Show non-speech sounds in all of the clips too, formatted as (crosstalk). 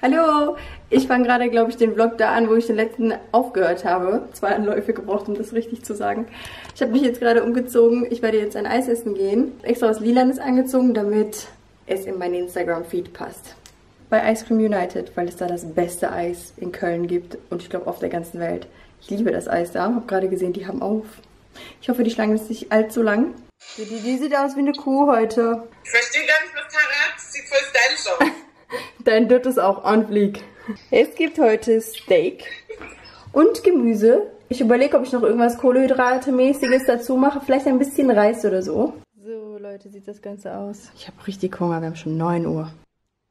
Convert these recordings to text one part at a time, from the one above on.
Hallo! Ich fange gerade, glaube ich, den Vlog da an, wo ich den letzten aufgehört habe. Zwei Anläufe gebraucht, um das richtig zu sagen. Ich habe mich jetzt gerade umgezogen. Ich werde jetzt ein Eis essen gehen. Extra was Lilanes angezogen, damit es in meinen Instagram-Feed passt. Bei Ice Cream United, weil es da das beste Eis in Köln gibt und ich glaube auf der ganzen Welt. Ich liebe das Eis da. Habe gerade gesehen, die haben auf. Ich hoffe, die Schlange ist nicht allzu lang. Die, die, die sieht aus wie eine Kuh heute. Ich verstehe gar nicht, was Tara Sieht voll stylisch aus. Dein Dutt ist auch on fleek. Es gibt heute Steak und Gemüse. Ich überlege, ob ich noch irgendwas Kohlenhydrate-mäßiges dazu mache. Vielleicht ein bisschen Reis oder so. So, Leute, sieht das Ganze aus. Ich habe richtig Hunger. Wir haben schon 9 Uhr.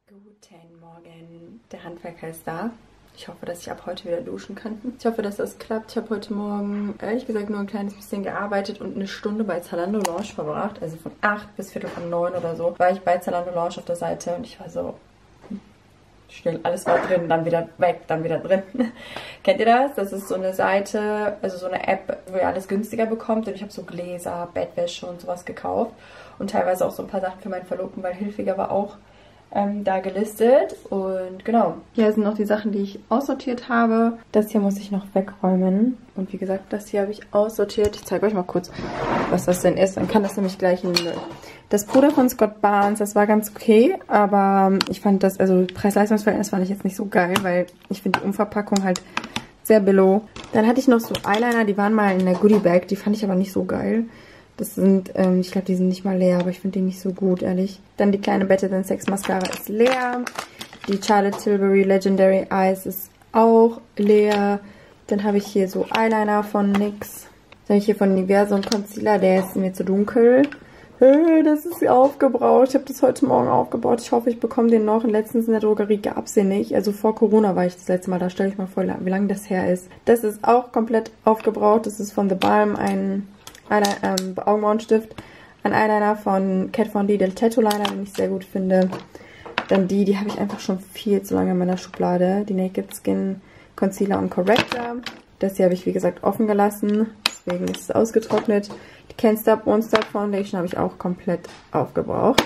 Guten Morgen. Der Handwerker ist da. Ich hoffe, dass ich ab heute wieder duschen kann. Ich hoffe, dass das klappt. Ich habe heute Morgen, ehrlich gesagt, nur ein kleines bisschen gearbeitet und eine Stunde bei Zalando Lounge verbracht. Also von 8 bis Viertel von 9 oder so war ich bei Zalando Lounge auf der Seite und ich war so, schnell, alles war drin, dann wieder weg, dann wieder drin. (laughs) Kennt ihr das? Das ist so eine Seite, also so eine App, wo ihr alles günstiger bekommt. Und ich habe so Gläser, Bettwäsche und sowas gekauft. Und teilweise auch so ein paar Sachen für meinen Verlobten, weil Hilfiger war auch ähm, da gelistet. Und genau, hier sind noch die Sachen, die ich aussortiert habe. Das hier muss ich noch wegräumen. Und wie gesagt, das hier habe ich aussortiert. Ich zeige euch mal kurz, was das denn ist. Dann kann das nämlich gleich in den. Das Puder von Scott Barnes, das war ganz okay, aber ich fand das, also Preis-Leistungs-Verhältnis fand ich jetzt nicht so geil, weil ich finde die Umverpackung halt sehr billow. Dann hatte ich noch so Eyeliner, die waren mal in der Goodie Bag, die fand ich aber nicht so geil. Das sind, ähm, ich glaube, die sind nicht mal leer, aber ich finde die nicht so gut, ehrlich. Dann die kleine Better Than Sex Mascara ist leer. Die Charlotte Tilbury Legendary Eyes ist auch leer. Dann habe ich hier so Eyeliner von NYX. Dann habe ich hier von einen Concealer, der ist mir zu dunkel. Das ist aufgebraucht. Ich habe das heute Morgen aufgebaut. Ich hoffe, ich bekomme den noch. Letztens in der Drogerie gab es den nicht. Also vor Corona war ich das letzte Mal da. Stelle ich mal vor, wie lange das her ist. Das ist auch komplett aufgebraucht. Das ist von The Balm ein einer, ähm, Augenbrauenstift. Ein Eyeliner von Kat Von D, der Tattoo Liner, den ich sehr gut finde. Dann die, die habe ich einfach schon viel zu lange in meiner Schublade. Die Naked Skin Concealer und Corrector. Das hier habe ich, wie gesagt, offen gelassen. Deswegen ist es ausgetrocknet. Die Can't Stop Won't Stop Foundation habe ich auch komplett aufgebraucht.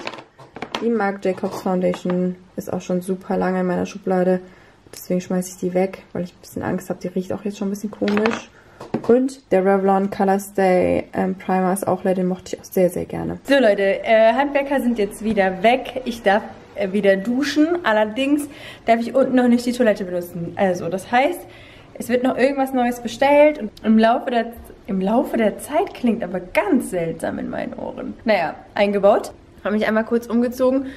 Die Marc Jacobs Foundation ist auch schon super lange in meiner Schublade. Deswegen schmeiße ich die weg, weil ich ein bisschen Angst habe. Die riecht auch jetzt schon ein bisschen komisch. Und der Revlon Color Stay ähm, Primer ist auch leer, den mochte ich auch sehr, sehr gerne. So Leute, äh, Handwerker sind jetzt wieder weg. Ich darf äh, wieder duschen. Allerdings darf ich unten noch nicht die Toilette benutzen. Also, das heißt, es wird noch irgendwas Neues bestellt und im Laufe der, im Laufe der Zeit klingt aber ganz seltsam in meinen Ohren. Naja, eingebaut. Habe mich einmal kurz umgezogen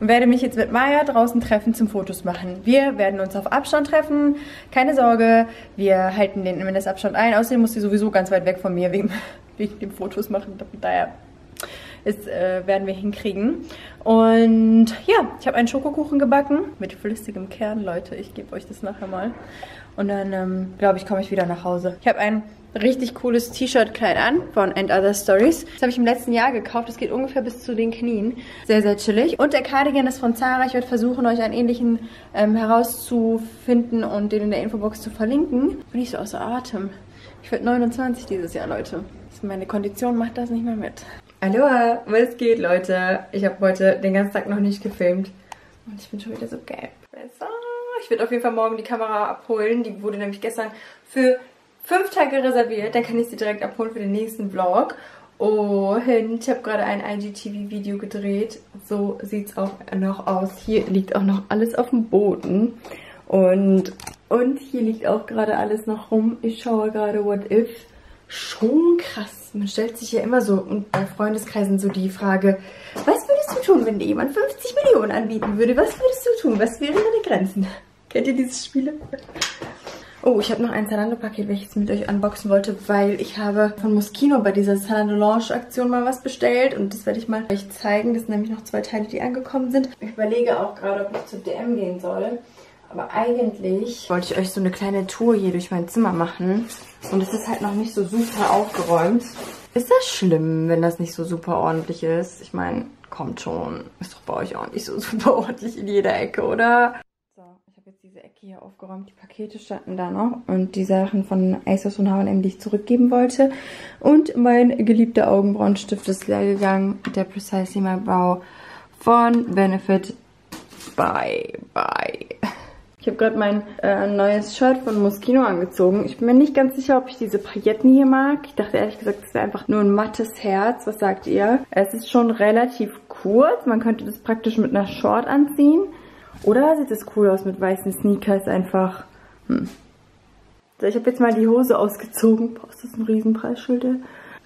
und werde mich jetzt mit Maya draußen treffen zum Fotos machen. Wir werden uns auf Abstand treffen, keine Sorge, wir halten den Mindestabstand ein. Außerdem muss sie sowieso ganz weit weg von mir wegen, (laughs) wegen dem Fotos machen. Daher ist, äh, werden wir hinkriegen. Und ja, ich habe einen Schokokuchen gebacken mit flüssigem Kern, Leute. Ich gebe euch das nachher mal. Und dann, ähm, glaube ich, komme ich wieder nach Hause. Ich habe ein richtig cooles T-Shirt-Kleid an von And Other Stories. Das habe ich im letzten Jahr gekauft. Das geht ungefähr bis zu den Knien. Sehr, sehr chillig. Und der Cardigan ist von Zara. Ich werde versuchen, euch einen ähnlichen ähm, herauszufinden und den in der Infobox zu verlinken. Bin ich so außer Atem. Ich werde 29 dieses Jahr, Leute. Meine Kondition macht das nicht mehr mit. Hallo, was geht, Leute? Ich habe heute den ganzen Tag noch nicht gefilmt. Und ich bin schon wieder so gelb. Ich werde auf jeden Fall morgen die Kamera abholen. Die wurde nämlich gestern für fünf Tage reserviert. Dann kann ich sie direkt abholen für den nächsten Vlog. Und ich habe gerade ein IGTV-Video gedreht. So sieht es auch noch aus. Hier liegt auch noch alles auf dem Boden. Und, und hier liegt auch gerade alles noch rum. Ich schaue gerade What If. Schon krass. Man stellt sich ja immer so und bei Freundeskreisen so die Frage, was würdest du tun, wenn dir jemand 50 Millionen anbieten würde? Was würdest du tun? Was wären deine Grenzen? Kennt ihr diese Spiele? Oh, ich habe noch ein Zalando-Paket, welches ich mit euch unboxen wollte, weil ich habe von Moschino bei dieser Zalando Launch-Aktion mal was bestellt und das werde ich mal euch zeigen. Das sind nämlich noch zwei Teile, die angekommen sind. Ich überlege auch gerade, ob ich zu DM gehen soll. Aber eigentlich wollte ich euch so eine kleine Tour hier durch mein Zimmer machen. Und es ist halt noch nicht so super aufgeräumt. Ist das schlimm, wenn das nicht so super ordentlich ist? Ich meine, kommt schon. Ist doch bei euch auch nicht so super (laughs) ordentlich in jeder Ecke, oder? Diese Ecke hier aufgeräumt. Die Pakete standen da noch. Und die Sachen von ASOS und H&M, die ich zurückgeben wollte. Und mein geliebter Augenbrauenstift ist leer gegangen. Der Precisely My Brow von Benefit. Bye, bye. Ich habe gerade mein äh, neues Shirt von Moschino angezogen. Ich bin mir nicht ganz sicher, ob ich diese Pailletten hier mag. Ich dachte ehrlich gesagt, es wäre einfach nur ein mattes Herz. Was sagt ihr? Es ist schon relativ kurz. Man könnte das praktisch mit einer Short anziehen. Oder sieht es cool aus mit weißen Sneakers einfach? Hm. So, ich habe jetzt mal die Hose ausgezogen. Boah, ist das ein Riesenpreisschild,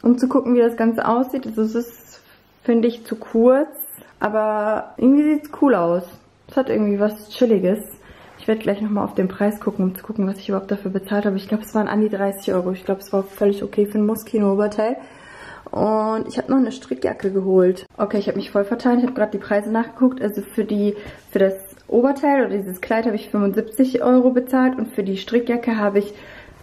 Um zu gucken, wie das Ganze aussieht. Also es ist, finde ich, zu kurz. Aber irgendwie sieht es cool aus. Es hat irgendwie was Chilliges. Ich werde gleich nochmal auf den Preis gucken, um zu gucken, was ich überhaupt dafür bezahlt habe. Ich glaube, es waren an die 30 Euro. Ich glaube, es war völlig okay für ein Moschino-Oberteil. Und ich habe noch eine Strickjacke geholt. Okay, ich habe mich voll verteilt. Ich habe gerade die Preise nachgeguckt. Also für die, für das Oberteil oder dieses Kleid habe ich 75 Euro bezahlt und für die Strickjacke habe ich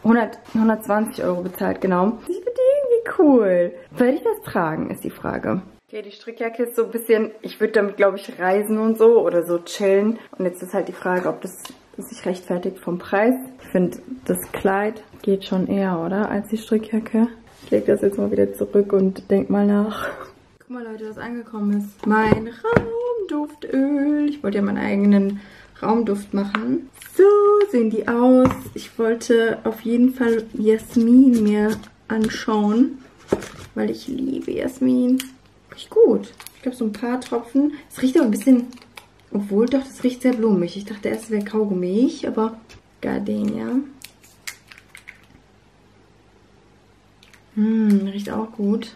100, 120 Euro bezahlt, genau. Ich finde die irgendwie cool. Werde ich das tragen, ist die Frage. Okay, die Strickjacke ist so ein bisschen, ich würde damit, glaube ich, reisen und so oder so chillen. Und jetzt ist halt die Frage, ob das sich rechtfertigt vom Preis. Ich finde, das Kleid geht schon eher, oder, als die Strickjacke. Ich lege das jetzt mal wieder zurück und denk mal nach. Guck mal, Leute, was angekommen ist. Mein Raumduftöl. Ich wollte ja meinen eigenen Raumduft machen. So sehen die aus. Ich wollte auf jeden Fall Jasmin mir anschauen, weil ich liebe Jasmin. Riecht gut. Ich glaube, so ein paar Tropfen. Es riecht aber ein bisschen, obwohl doch, das riecht sehr blumig. Ich dachte erst, es wäre Kaugummig, aber Gardenia. Hm, riecht auch gut.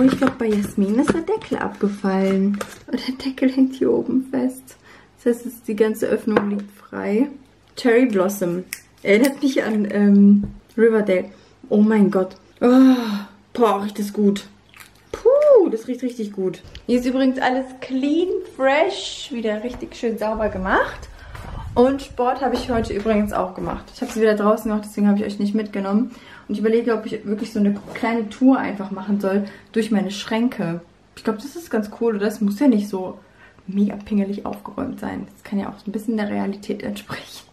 Obwohl, ich glaube, bei Jasmin ist der Deckel abgefallen. Und der Deckel hängt hier oben fest. Das heißt, die ganze Öffnung liegt frei. Cherry Blossom. Erinnert mich an ähm, Riverdale. Oh mein Gott. Oh, boah, riecht das gut. Puh, das riecht richtig gut. Hier ist übrigens alles clean, fresh, wieder richtig schön sauber gemacht. Und Sport habe ich heute übrigens auch gemacht. Ich habe sie wieder draußen gemacht, deswegen habe ich euch nicht mitgenommen. Und ich überlege, ob ich wirklich so eine kleine Tour einfach machen soll durch meine Schränke. Ich glaube, das ist ganz cool. das muss ja nicht so mega pingelig aufgeräumt sein. Das kann ja auch ein bisschen der Realität entsprechen.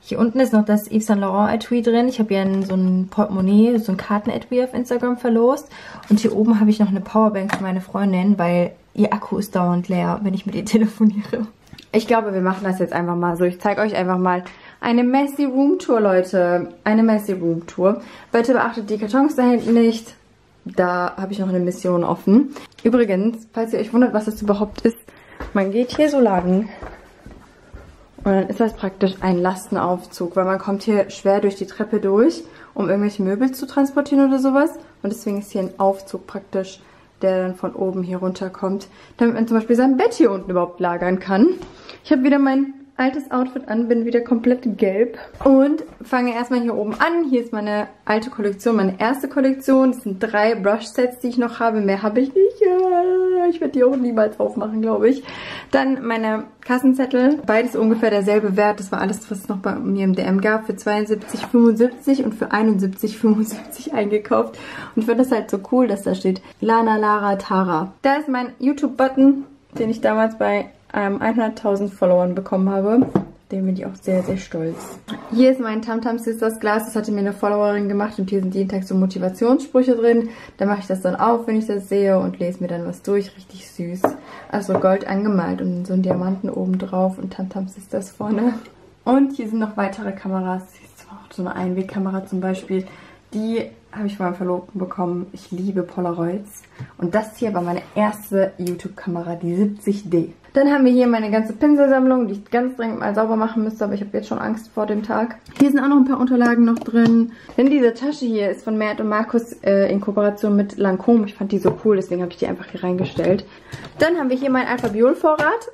Hier unten ist noch das Yves Saint Laurent Etui drin. Ich habe ja so ein Portemonnaie, so ein Karten-Etui auf Instagram verlost. Und hier oben habe ich noch eine Powerbank für meine Freundin, weil ihr Akku ist dauernd leer, wenn ich mit ihr telefoniere. Ich glaube, wir machen das jetzt einfach mal so. Ich zeige euch einfach mal eine Messy Room Tour, Leute. Eine Messy Room Tour. Bitte beachtet die Kartons da hinten nicht. Da habe ich noch eine Mission offen. Übrigens, falls ihr euch wundert, was das überhaupt ist, man geht hier so lang und dann ist das praktisch ein Lastenaufzug, weil man kommt hier schwer durch die Treppe durch, um irgendwelche Möbel zu transportieren oder sowas. Und deswegen ist hier ein Aufzug praktisch, der dann von oben hier runterkommt, damit man zum Beispiel sein Bett hier unten überhaupt lagern kann. Ich habe wieder mein altes Outfit an, bin wieder komplett gelb und fange erstmal hier oben an. Hier ist meine alte Kollektion, meine erste Kollektion. Das sind drei Brush-Sets, die ich noch habe. Mehr habe ich nicht. Ich werde die auch niemals aufmachen, glaube ich. Dann meine Kassenzettel. Beides ungefähr derselbe Wert. Das war alles, was es noch bei mir im DM gab. Für 72,75 und für 71,75 (laughs) eingekauft. Und ich finde das halt so cool, dass da steht Lana, Lara, Tara. Da ist mein YouTube-Button, den ich damals bei ähm, 100.000 Followern bekommen habe. Dem bin ich auch sehr, sehr stolz. Hier ist mein Tamtam Sisters Glas. Das hatte mir eine Followerin gemacht und hier sind jeden Tag so Motivationssprüche drin. Da mache ich das dann auf, wenn ich das sehe und lese mir dann was durch. Richtig süß. Also Gold angemalt und so ein Diamanten oben drauf und Tamtam Sisters vorne. Und hier sind noch weitere Kameras. Hier ist auch so eine Einwegkamera zum Beispiel. Die habe ich von meinem Verlobten bekommen. Ich liebe Polaroids. Und das hier war meine erste YouTube-Kamera, die 70D. Dann haben wir hier meine ganze Pinselsammlung, die ich ganz dringend mal sauber machen müsste, aber ich habe jetzt schon Angst vor dem Tag. Hier sind auch noch ein paar Unterlagen noch drin. Denn diese Tasche hier ist von Mert und Markus äh, in Kooperation mit Lancôme. Ich fand die so cool, deswegen habe ich die einfach hier reingestellt. Dann haben wir hier meinen Alphabiol-Vorrat.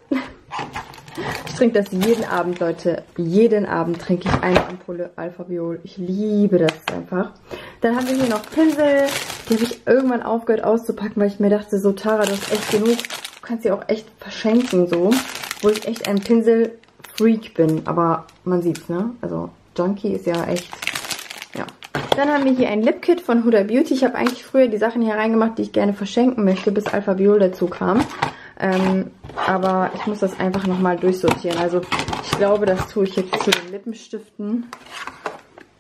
Ich trinke das jeden Abend, Leute. Jeden Abend trinke ich eine Ampulle Alphabiol. Ich liebe das einfach. Dann haben wir hier noch Pinsel. Die habe ich irgendwann aufgehört auszupacken, weil ich mir dachte, so Tara, du hast echt genug kannst sie auch echt verschenken so. Wo ich echt ein Pinsel-Freak bin. Aber man sieht's, ne? Also Junkie ist ja echt... Ja. Dann haben wir hier ein Lip-Kit von Huda Beauty. Ich habe eigentlich früher die Sachen hier reingemacht, die ich gerne verschenken möchte, bis Alpha Biol dazu kam. Ähm, aber ich muss das einfach nochmal durchsortieren. Also ich glaube, das tue ich jetzt zu den Lippenstiften.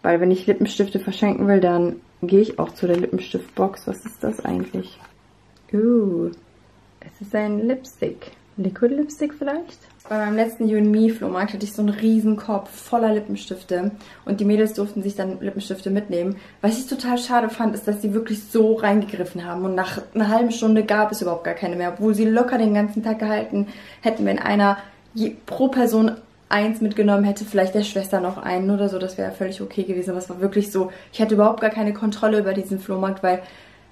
Weil wenn ich Lippenstifte verschenken will, dann gehe ich auch zu der Lippenstiftbox. Was ist das eigentlich? Uh, es ist ein Lipstick. Liquid Lipstick vielleicht? Bei meinem letzten You Me Flohmarkt hatte ich so einen riesen Korb voller Lippenstifte und die Mädels durften sich dann Lippenstifte mitnehmen. Was ich total schade fand, ist, dass sie wirklich so reingegriffen haben und nach einer halben Stunde gab es überhaupt gar keine mehr, obwohl sie locker den ganzen Tag gehalten hätten, wenn einer je, pro Person eins mitgenommen hätte, vielleicht der Schwester noch einen oder so, das wäre völlig okay gewesen. Aber es war wirklich so, ich hatte überhaupt gar keine Kontrolle über diesen Flohmarkt, weil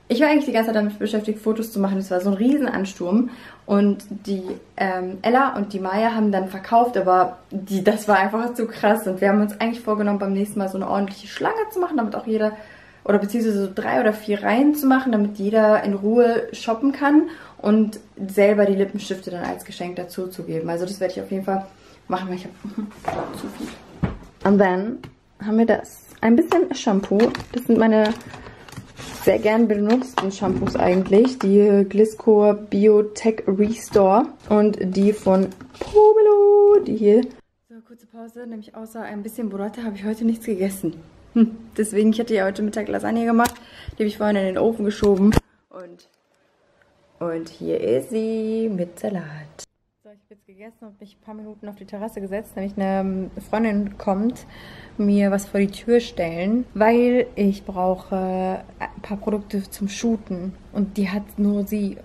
ich war eigentlich die ganze Zeit damit beschäftigt, Fotos zu machen. Es war so ein Riesenansturm. Und die ähm, Ella und die Maya haben dann verkauft, aber die, das war einfach zu krass. Und wir haben uns eigentlich vorgenommen, beim nächsten Mal so eine ordentliche Schlange zu machen, damit auch jeder, oder beziehungsweise so drei oder vier Reihen zu machen, damit jeder in Ruhe shoppen kann und selber die Lippenstifte dann als Geschenk dazu zu geben. Also das werde ich auf jeden Fall machen, weil ich habe (laughs) zu viel. Und dann haben wir das. Ein bisschen Shampoo. Das sind meine sehr gern benutzten Shampoos eigentlich. Die Gliscor Biotech Restore und die von Pomelo. Die hier. So, kurze Pause. Nämlich außer ein bisschen Burrata habe ich heute nichts gegessen. Hm. Deswegen, ich hatte ja heute Mittag Lasagne gemacht. Die habe ich vorhin in den Ofen geschoben. Und, und hier ist sie mit Salat. Ich habe jetzt gegessen und mich ein paar Minuten auf die Terrasse gesetzt, nämlich eine Freundin kommt, mir was vor die Tür stellen, weil ich brauche ein paar Produkte zum Shooten und die hat nur sie.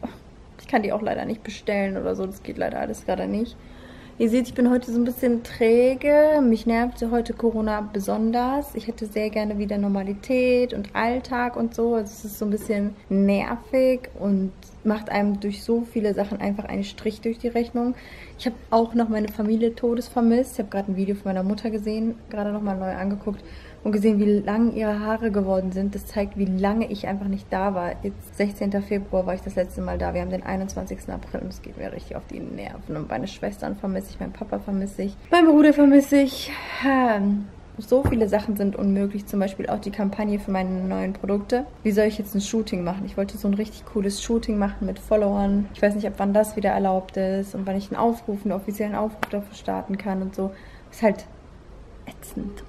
Ich kann die auch leider nicht bestellen oder so, das geht leider alles gerade nicht. Ihr seht, ich bin heute so ein bisschen träge. Mich nervte heute Corona besonders. Ich hätte sehr gerne wieder Normalität und Alltag und so. Also es ist so ein bisschen nervig und macht einem durch so viele Sachen einfach einen Strich durch die Rechnung. Ich habe auch noch meine Familie Todes vermisst. Ich habe gerade ein Video von meiner Mutter gesehen, gerade nochmal neu angeguckt und gesehen, wie lang ihre Haare geworden sind. Das zeigt, wie lange ich einfach nicht da war. Jetzt 16. Februar war ich das letzte Mal da. Wir haben den 21. April und es geht mir richtig auf die Nerven. Und meine Schwestern vermisse ich, meinen Papa vermisse ich, meinen Bruder vermisse ich. So viele Sachen sind unmöglich, zum Beispiel auch die Kampagne für meine neuen Produkte. Wie soll ich jetzt ein Shooting machen? Ich wollte so ein richtig cooles Shooting machen mit Followern. Ich weiß nicht, ab wann das wieder erlaubt ist und wann ich einen Aufruf, einen offiziellen Aufruf dafür starten kann und so. Ist halt ätzend.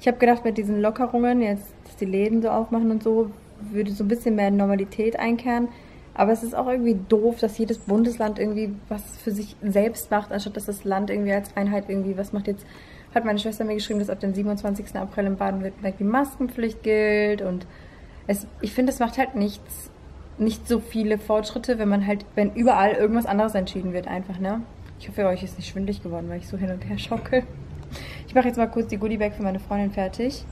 Ich habe gedacht, mit diesen Lockerungen, jetzt, dass die Läden so aufmachen und so, würde so ein bisschen mehr Normalität einkehren. Aber es ist auch irgendwie doof, dass jedes Bundesland irgendwie was für sich selbst macht, anstatt dass das Land irgendwie als Einheit irgendwie was macht. Jetzt hat meine Schwester mir geschrieben, dass ab dem 27. April in Baden-Württemberg die Maskenpflicht gilt. Und es, ich finde, es macht halt nichts, nicht so viele Fortschritte, wenn man halt, wenn überall irgendwas anderes entschieden wird, einfach, ne? Ich hoffe, euch ist nicht schwindlig geworden, weil ich so hin und her schocke. Ich mache jetzt mal kurz die Goodiebag für meine Freundin fertig.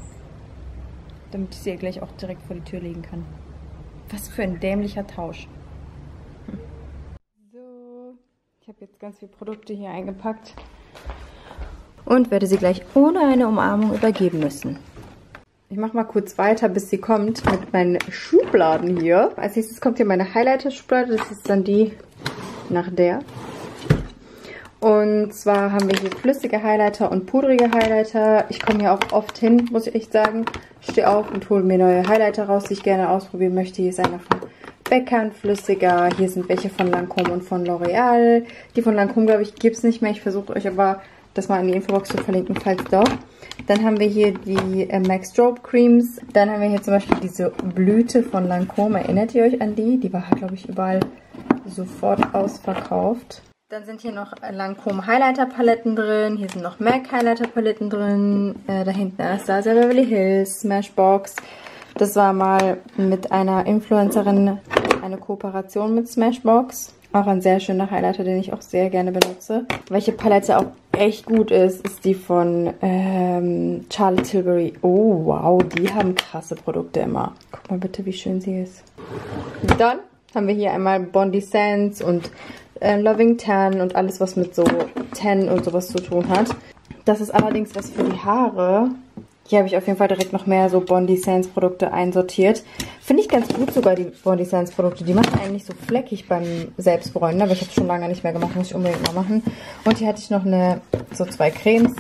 Damit ich sie gleich auch direkt vor die Tür legen kann. Was für ein dämlicher Tausch. So, ich habe jetzt ganz viele Produkte hier eingepackt. Und werde sie gleich ohne eine Umarmung übergeben müssen. Ich mache mal kurz weiter, bis sie kommt mit meinen Schubladen hier. Als nächstes kommt hier meine Highlighter-Schublade. Das ist dann die nach der. Und zwar haben wir hier flüssige Highlighter und pudrige Highlighter. Ich komme hier auch oft hin, muss ich echt sagen. Stehe auf und hole mir neue Highlighter raus, die ich gerne ausprobieren möchte. Hier ist einer von Becker, flüssiger. Hier sind welche von Lancome und von L'Oreal. Die von Lancome, glaube ich, gibt es nicht mehr. Ich versuche euch aber das mal in die Infobox zu verlinken, falls doch. Dann haben wir hier die äh, Max Strobe Creams. Dann haben wir hier zum Beispiel diese Blüte von Lancome. Erinnert ihr euch an die? Die war, glaube ich, überall sofort ausverkauft. Dann sind hier noch Lancome Highlighter Paletten drin. Hier sind noch MAC Highlighter Paletten drin. Äh, da hinten Anastasia Beverly Hills, Smashbox. Das war mal mit einer Influencerin eine Kooperation mit Smashbox. Auch ein sehr schöner Highlighter, den ich auch sehr gerne benutze. Welche Palette auch echt gut ist, ist die von ähm, Charlotte Tilbury. Oh, wow, die haben krasse Produkte immer. Guck mal bitte, wie schön sie ist. Dann haben wir hier einmal Bondi Sands und äh, Loving Tan und alles, was mit so Tan und sowas zu tun hat. Das ist allerdings was für die Haare. Hier habe ich auf jeden Fall direkt noch mehr so Bondi Sands Produkte einsortiert. Finde ich ganz gut sogar, die Bondi Sands Produkte. Die machen einen nicht so fleckig beim Selbstbräunen, aber ich habe es schon lange nicht mehr gemacht, muss ich unbedingt mal machen. Und hier hatte ich noch eine, so zwei Cremes.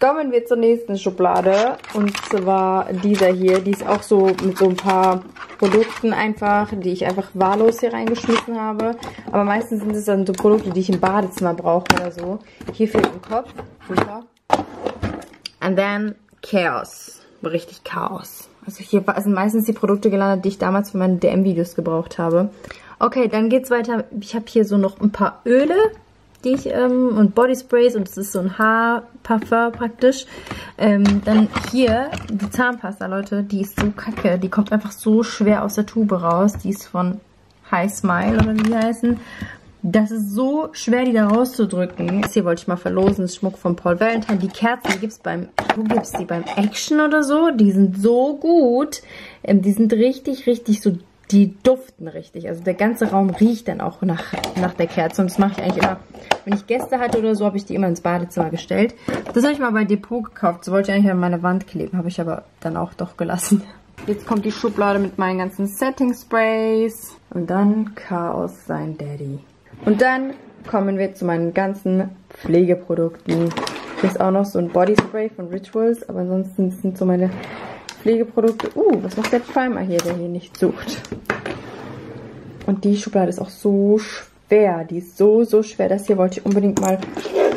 Kommen wir zur nächsten Schublade. Und zwar dieser hier. Die ist auch so mit so ein paar Produkten einfach, die ich einfach wahllos hier reingeschmissen habe. Aber meistens sind es dann so Produkte, die ich im Badezimmer brauche oder so. Hier fehlt ein Kopf. Super. And then Chaos. Richtig Chaos. Also hier sind meistens die Produkte gelandet, die ich damals für meine DM-Videos gebraucht habe. Okay, dann geht's weiter. Ich habe hier so noch ein paar Öle. Die ich, ähm, und Bodysprays und es ist so ein Haarparfum praktisch. Ähm, dann hier die Zahnpasta, Leute, die ist so kacke. Die kommt einfach so schwer aus der Tube raus. Die ist von High Smile oder wie die heißen. Das ist so schwer, die da rauszudrücken. Das hier wollte ich mal verlosen. Das Schmuck von Paul Valentine. Die Kerzen, die gibt es beim, wo gibt es die? Beim Action oder so. Die sind so gut. Ähm, die sind richtig, richtig so die duften richtig. Also der ganze Raum riecht dann auch nach, nach der Kerze. Und das mache ich eigentlich immer, wenn ich Gäste hatte oder so, habe ich die immer ins Badezimmer gestellt. Das habe ich mal bei Depot gekauft. Das wollte ich eigentlich an meine Wand kleben. Habe ich aber dann auch doch gelassen. Jetzt kommt die Schublade mit meinen ganzen Setting Sprays. Und dann Chaos sein Daddy. Und dann kommen wir zu meinen ganzen Pflegeprodukten. Hier ist auch noch so ein Body Spray von Rituals. Aber ansonsten sind so meine Pflegeprodukte. Uh, was macht der Primer hier, der hier nicht sucht? Und die Schublade ist auch so schwer. Die ist so, so schwer. Das hier wollte ich unbedingt mal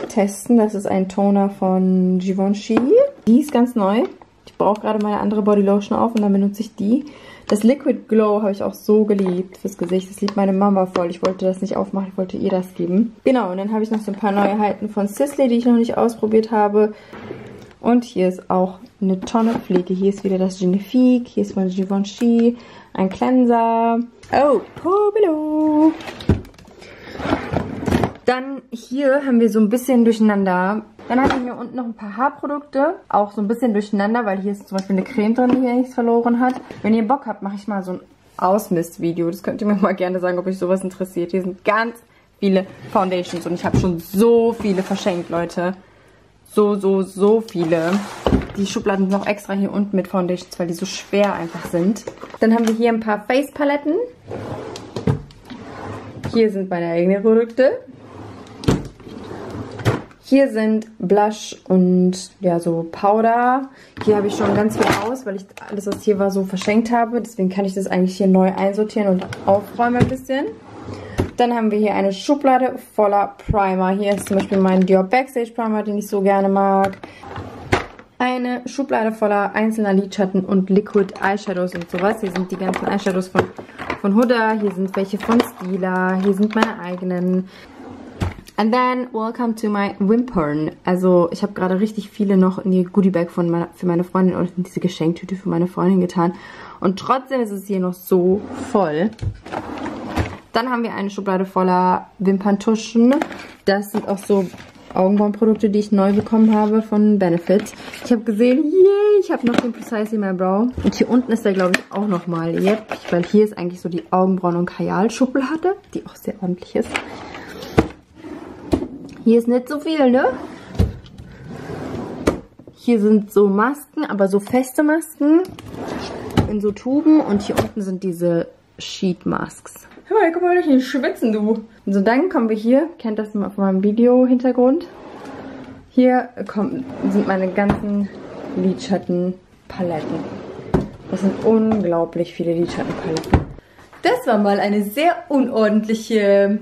testen. Das ist ein Toner von Givenchy. Die ist ganz neu. Ich brauche gerade meine andere Bodylotion auf und dann benutze ich die. Das Liquid Glow habe ich auch so geliebt fürs Gesicht. Das liebt meine Mama voll. Ich wollte das nicht aufmachen, ich wollte ihr das geben. Genau, und dann habe ich noch so ein paar Neuheiten von Sisley, die ich noch nicht ausprobiert habe. Und hier ist auch eine Tonne Pflege. Hier ist wieder das Genifique, hier ist von Givenchy, ein Cleanser. Oh, Pobelo. Dann hier haben wir so ein bisschen durcheinander. Dann haben wir hier unten noch ein paar Haarprodukte. Auch so ein bisschen durcheinander, weil hier ist zum Beispiel eine Creme drin, die hier nichts verloren hat. Wenn ihr Bock habt, mache ich mal so ein Ausmist-Video. Das könnt ihr mir mal gerne sagen, ob euch sowas interessiert. Hier sind ganz viele Foundations und ich habe schon so viele verschenkt, Leute so, so, so viele. Die Schubladen sind noch extra hier unten mit Foundations, weil die so schwer einfach sind. Dann haben wir hier ein paar Face-Paletten. Hier sind meine eigenen Produkte. Hier sind Blush und ja so Powder. Hier habe ich schon ganz viel aus, weil ich alles, was hier war, so verschenkt habe. Deswegen kann ich das eigentlich hier neu einsortieren und aufräumen ein bisschen. Dann haben wir hier eine Schublade voller Primer. Hier ist zum Beispiel mein Dior Backstage Primer, den ich so gerne mag. Eine Schublade voller einzelner Lidschatten und Liquid Eyeshadows und sowas. Hier sind die ganzen Eyeshadows von, von Huda. Hier sind welche von Stila. Hier sind meine eigenen. And then, welcome to my Wimpern. Also, ich habe gerade richtig viele noch in die Goodie Bag von meiner, für meine Freundin und in diese Geschenktüte für meine Freundin getan. Und trotzdem ist es hier noch so voll. Dann haben wir eine Schublade voller Wimperntuschen. Das sind auch so Augenbrauenprodukte, die ich neu bekommen habe von Benefit. Ich habe gesehen, yay, ich habe noch den Precise in My Brow. Und hier unten ist der, glaube ich, auch nochmal. Yep, weil hier ist eigentlich so die Augenbrauen- und Kajal-Schublade, die auch sehr ordentlich ist. Hier ist nicht so viel, ne? Hier sind so Masken, aber so feste Masken in so Tuben. Und hier unten sind diese Sheet Masks. Hör mal, guck mal nicht schwitzen, du. Und so, dann kommen wir hier, kennt das mal von meinem Video-Hintergrund. Hier kommen, sind meine ganzen Lidschattenpaletten. Das sind unglaublich viele Lidschattenpaletten. Das war mal eine sehr unordentliche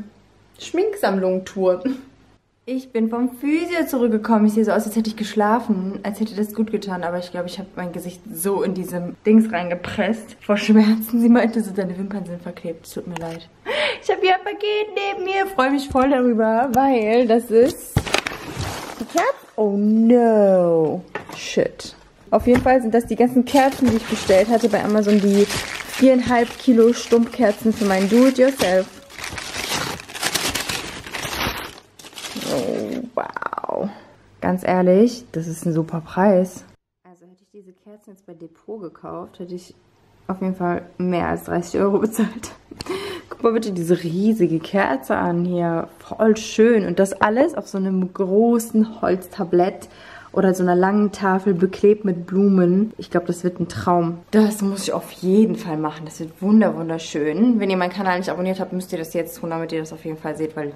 Schminksammlung-Tour. Ich bin vom Physio zurückgekommen. Ich sehe so aus, als hätte ich geschlafen, als hätte das gut getan. Aber ich glaube, ich habe mein Gesicht so in diesem Dings reingepresst. Vor Schmerzen. Sie meinte so, deine Wimpern sind verklebt. Tut mir leid. Ich habe hier ein Paket neben mir. Freue mich voll darüber, weil das ist die Kerzen. Oh no. Shit. Auf jeden Fall sind das die ganzen Kerzen, die ich bestellt hatte bei Amazon. Die viereinhalb Kilo Stumpfkerzen für mein Do-it-yourself Ganz ehrlich, das ist ein super Preis. Also hätte ich diese Kerzen jetzt bei Depot gekauft, hätte ich auf jeden Fall mehr als 30 Euro bezahlt. (laughs) Guck mal bitte diese riesige Kerze an hier. Voll schön. Und das alles auf so einem großen Holztablett oder so einer langen Tafel beklebt mit Blumen. Ich glaube, das wird ein Traum. Das muss ich auf jeden Fall machen. Das wird wunder wunderschön. Wenn ihr meinen Kanal nicht abonniert habt, müsst ihr das jetzt tun, damit ihr das auf jeden Fall seht, weil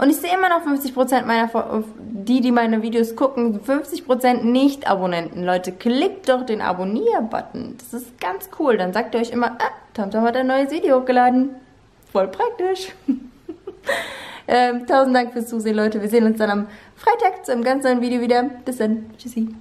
und ich sehe immer noch 50% meiner, die, die meine Videos gucken, 50% Nicht-Abonnenten. Leute, klickt doch den Abonnier-Button. Das ist ganz cool. Dann sagt ihr euch immer, ah, Tamtam hat ein neues Video hochgeladen. Voll praktisch. (laughs) ähm, tausend Dank fürs Zusehen, Leute. Wir sehen uns dann am Freitag zu einem ganz neuen Video wieder. Bis dann. Tschüssi.